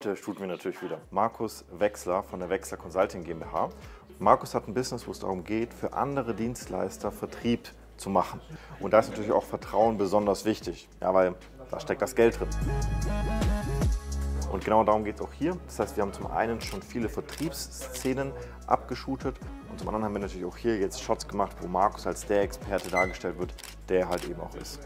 Heute shooten wir natürlich wieder Markus Wechsler von der Wechsler Consulting GmbH. Markus hat ein Business, wo es darum geht, für andere Dienstleister Vertrieb zu machen. Und da ist natürlich auch Vertrauen besonders wichtig, ja, weil da steckt das Geld drin. Und genau darum geht es auch hier. Das heißt, wir haben zum einen schon viele Vertriebsszenen abgeschootet und zum anderen haben wir natürlich auch hier jetzt Shots gemacht, wo Markus als der Experte dargestellt wird, der halt eben auch ist.